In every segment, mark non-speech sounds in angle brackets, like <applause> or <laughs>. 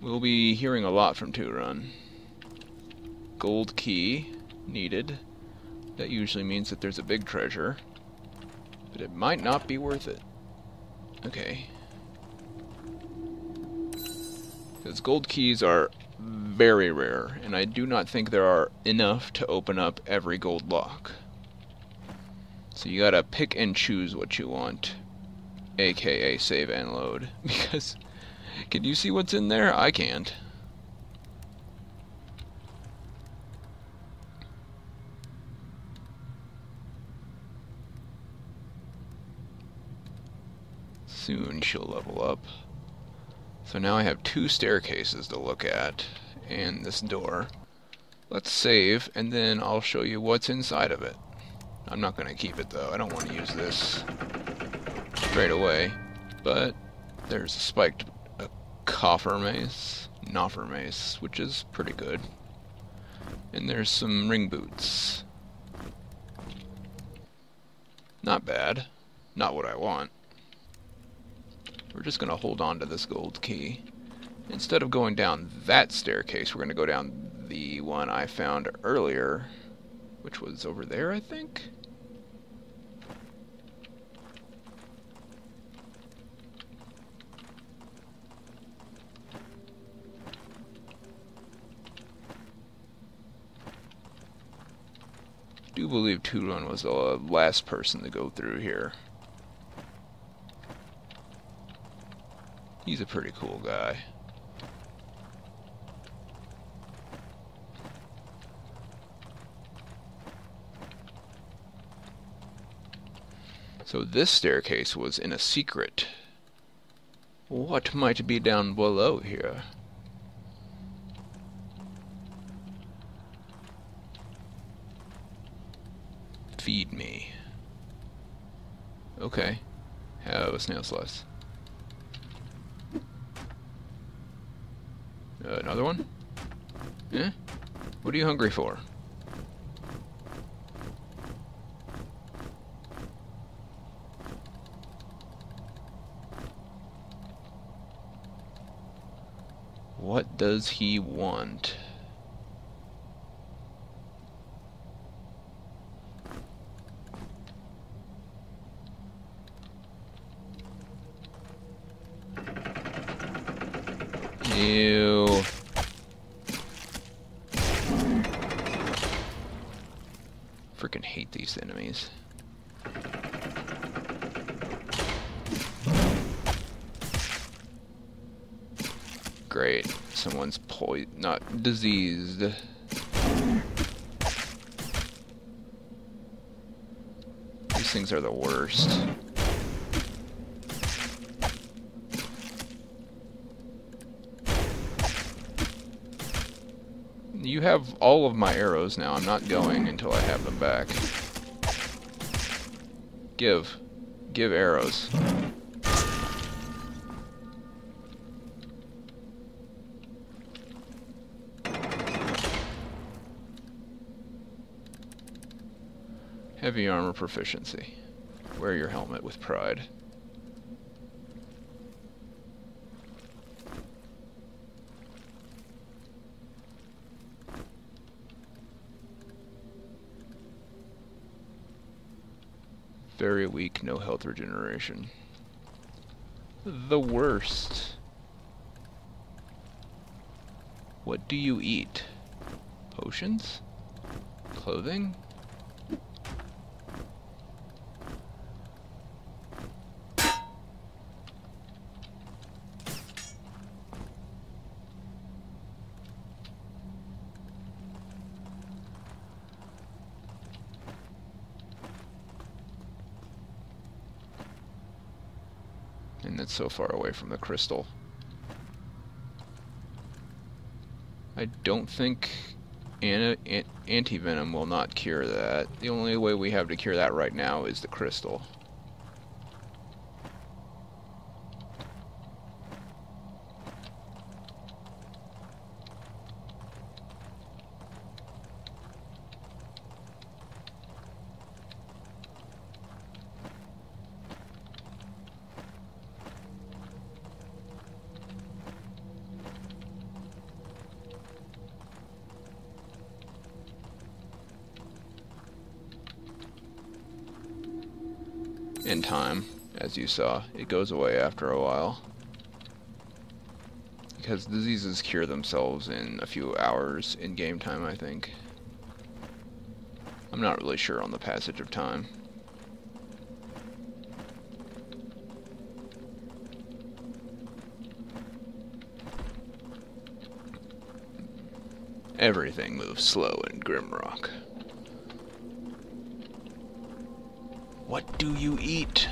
We'll be hearing a lot from Turon. Gold key needed. That usually means that there's a big treasure. But it might not be worth it. Okay. Because gold keys are very rare, and I do not think there are enough to open up every gold lock. So you gotta pick and choose what you want, aka save and load. <laughs> Because, can you see what's in there? I can't. Soon she'll level up. So now I have two staircases to look at, and this door. Let's save, and then I'll show you what's inside of it. I'm not going to keep it though, I don't want to use this straight away. But there's a spiked coffer mace, knoffer mace, which is pretty good. And there's some ring boots. Not bad. Not what I want. We're just going to hold on to this gold key. Instead of going down that staircase, we're going to go down the one I found earlier, which was over there, I think? I do believe Turon was the last person to go through here. He's a pretty cool guy. So this staircase was in a secret. What might be down below here? Feed me. Okay. Have a snail slice. Uh, another one? Yeah? What are you hungry for? What does he want? Ew. Freaking hate these enemies. Great. Someone's poi- not diseased. These things are the worst. You have all of my arrows now. I'm not going until I have them back. Give. Give arrows. Heavy armor proficiency. Wear your helmet with pride. Very weak, no health regeneration. The worst. What do you eat? Potions? Clothing? And it's so far away from the crystal. I don't think anti-venom will not cure that. The only way we have to cure that right now is the crystal. In time, as you saw. It goes away after a while. Because diseases cure themselves in a few hours in game time, I think. I'm not really sure on the passage of time. Everything moves slow in Grimrock. What do you eat?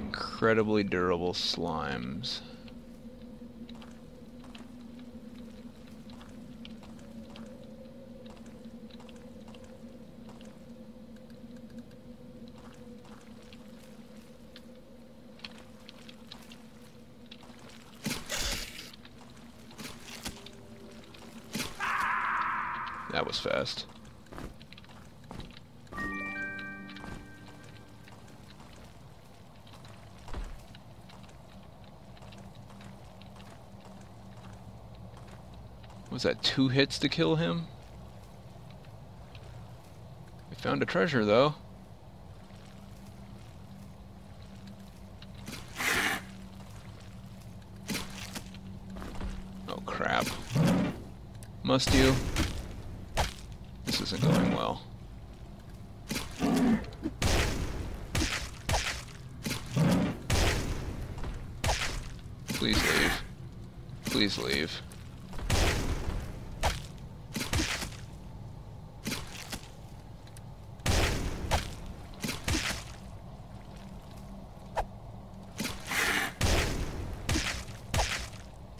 Incredibly durable slimes. That was fast. Was that two hits to kill him? We found a treasure though. Oh crap. Must you? This isn't going well. Please leave. Please leave.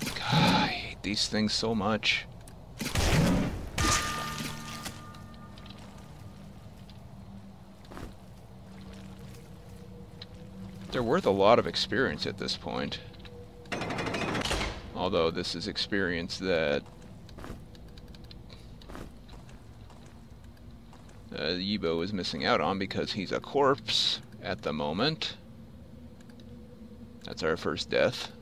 God, I hate these things so much. They're worth a lot of experience at this point. Although this is experience that uh, Yibo is missing out on because he's a corpse at the moment. That's our first death.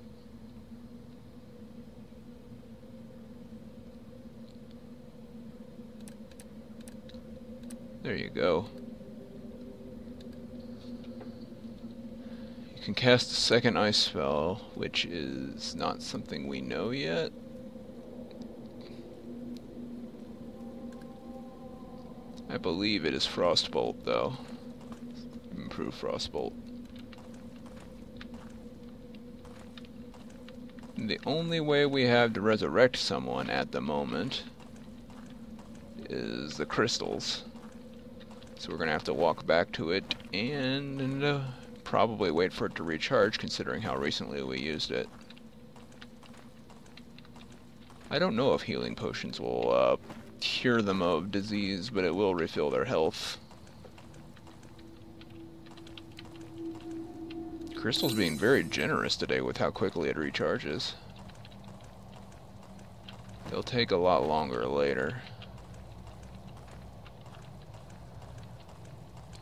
There you go. You can cast a second ice spell, which is not something we know yet. I believe it is Frostbolt, though. Improve Frostbolt. The only way we have to resurrect someone at the moment is the crystals. So we're going to have to walk back to it and uh, probably wait for it to recharge considering how recently we used it. I don't know if healing potions will uh, cure them of disease, but it will refill their health. Crystal's being very generous today with how quickly it recharges. They'll take a lot longer later.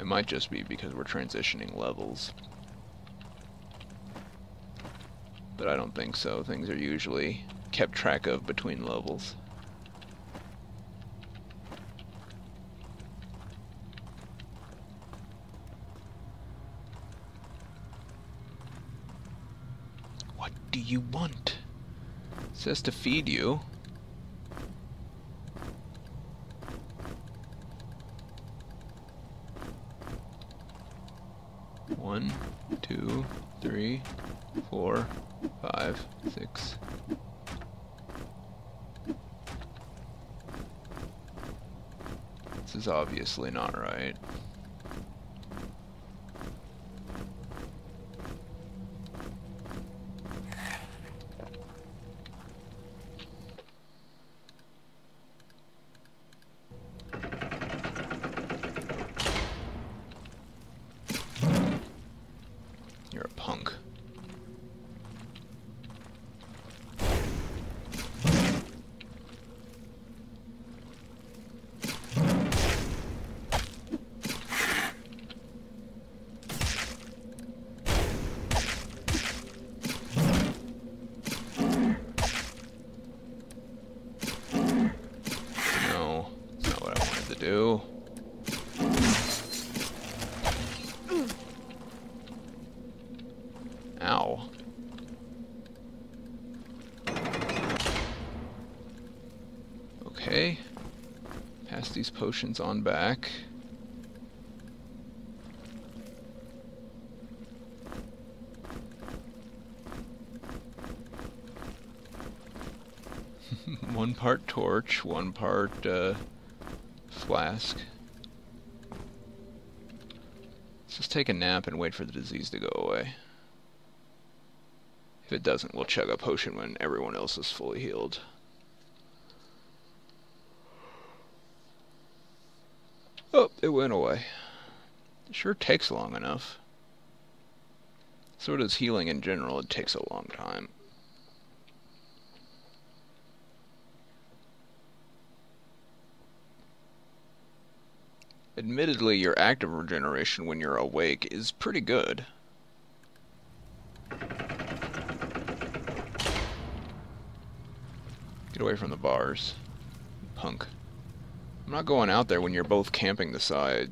It might just be because we're transitioning levels. But I don't think so. Things are usually kept track of between levels. What do you want? It says to feed you. One, two, three, four, five, six. This is obviously not right. You're a punk. you. Ow. Okay. Pass these potions on back. <laughs> one part torch, one part uh, flask. Let's just take a nap and wait for the disease to go away. If it doesn't, we'll chug a potion when everyone else is fully healed. Oh, it went away. It sure takes long enough. So does healing in general, it takes a long time. Admittedly, your active regeneration when you're awake is pretty good. Get away from the bars, punk. I'm not going out there when you're both camping the side.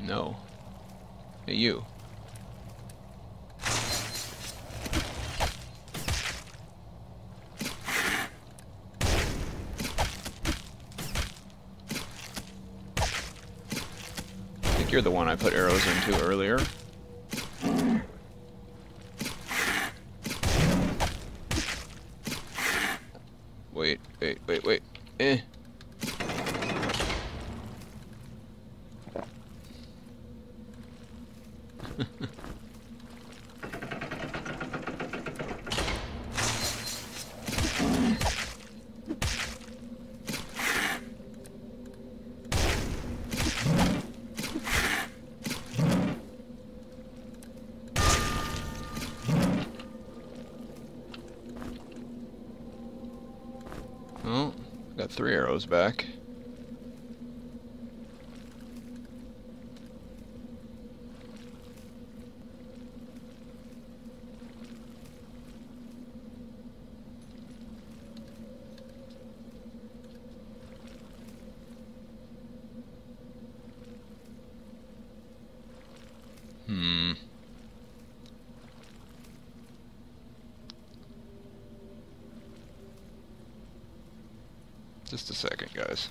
No. Hey, you. You're the one I put arrows into earlier. Wait, wait, wait, wait. Eh. Oh, got three arrows back. Just a second, guys.